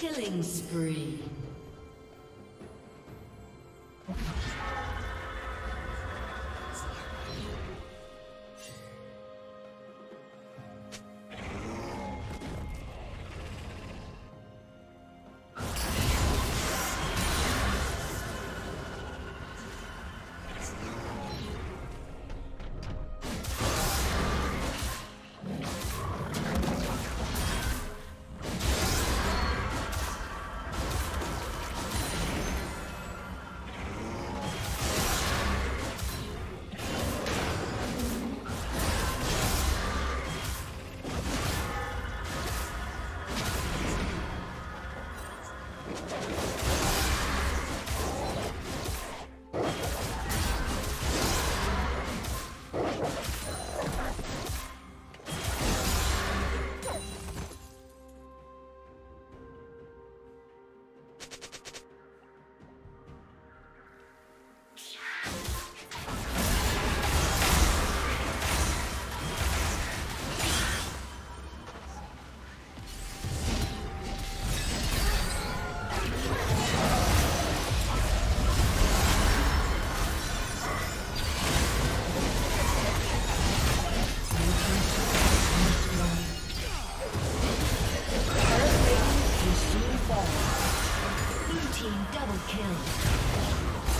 Killing spree. fall. Blue team double kill.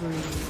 Spree.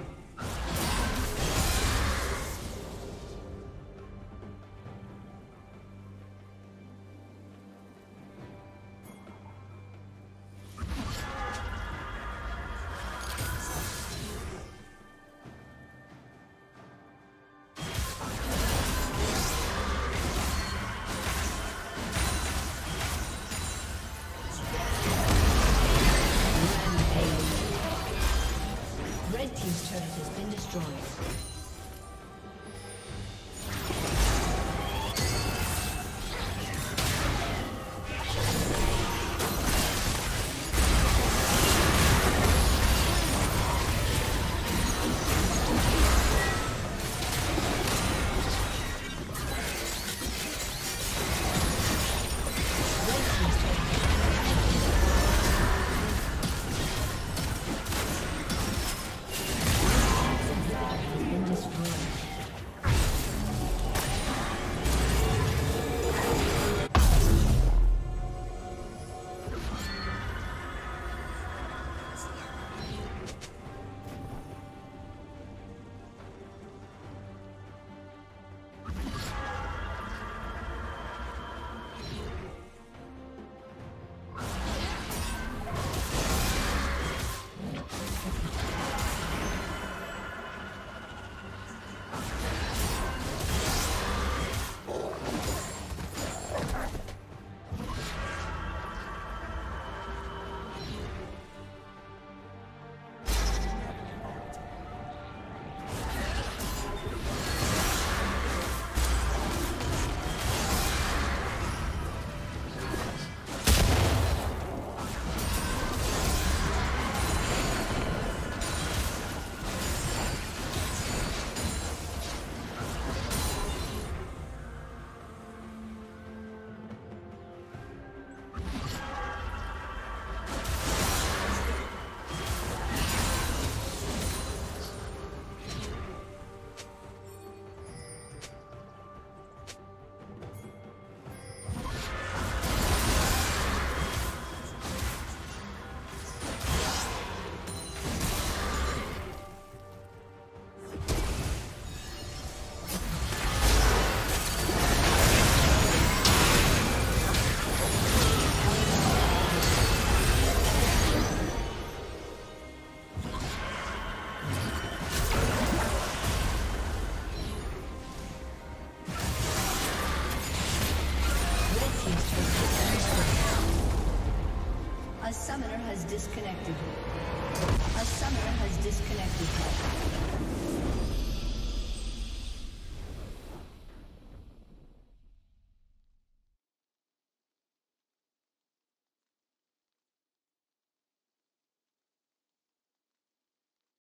Disconnected.